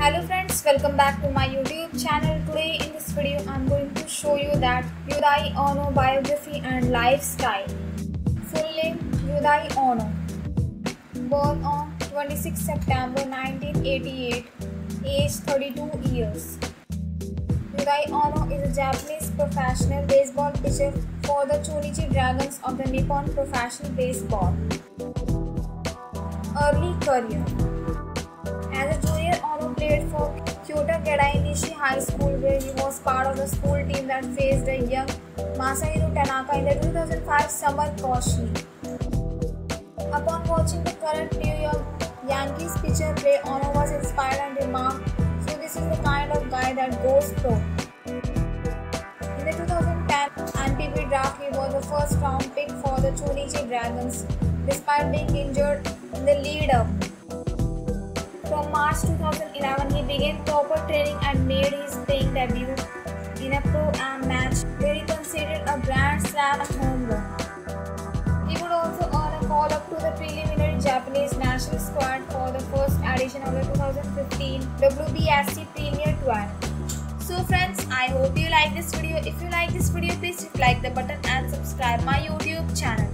Hello friends, welcome back to my YouTube channel. Today in this video, I'm going to show you that Yudai Ohno biography and lifestyle. Full name Yudai Ohno. Born on 26 September 1988, age 32 years. Yudai Ohno is a Japanese professional baseball pitcher for the Chunichi Dragons of the Nippon Professional Baseball. Early career As a High School where he was part of the school team that faced a young Masahiro Tanaka in the 2005 Summer Koshien. Upon watching the current New York Yankees pitcher play, Ohno was inspired and remarked, So this is the kind of guy that goes pro. In the 2010 NPB draft, he was the first round pick for the Chunichi Dragons despite being injured in the lead up. March 2011, he began proper training and made his playing debut in a pro-am match where he considered a grand slam home run. He would also earn a call-up to the preliminary Japanese national squad for the first edition of the 2015 WBSC Premier 12. So friends, I hope you like this video. If you like this video, please hit like the button and subscribe my YouTube channel.